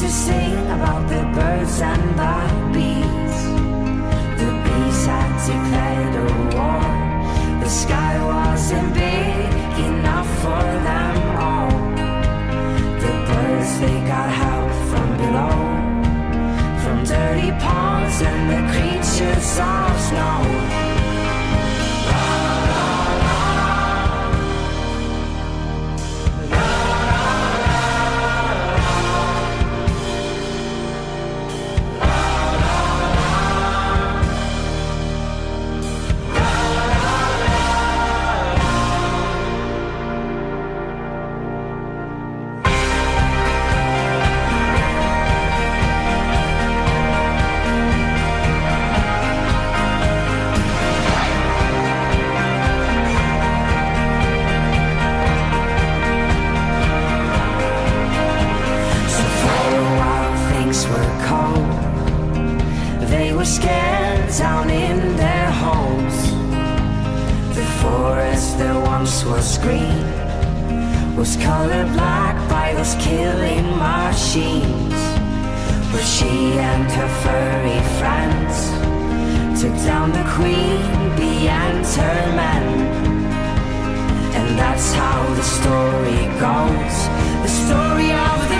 To sing about the birds and the bees. The bees had declared a war. The sky wasn't big enough for them all. The birds they got help from below from dirty ponds and the creatures of snow. They were scared down in their homes. The forest that once was green was colored black by those killing machines. But she and her furry friends took down the queen bee and her men. And that's how the story goes. The story of the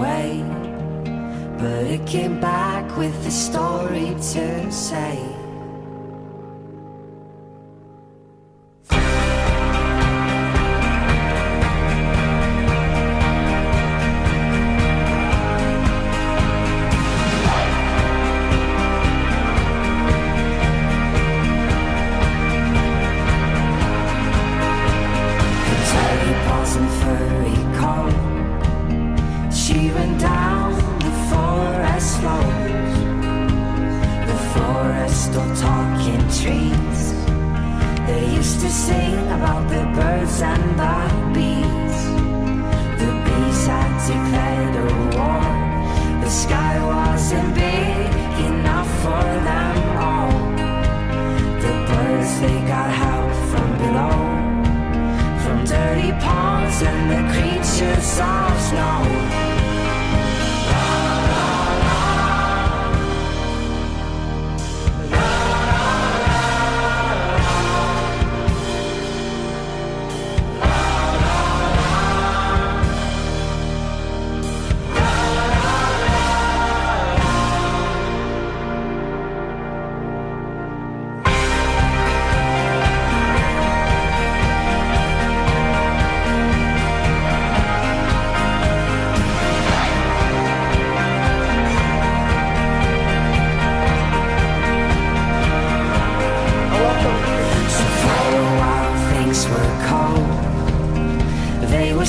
Came back with a story to say. About the birds and the bees.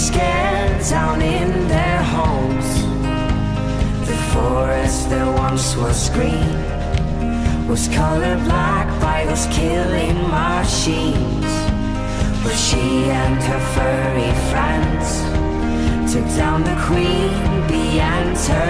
Scared down in their homes. The forest that once was green was colored black by those killing machines. But she and her furry friends took down the queen bee and her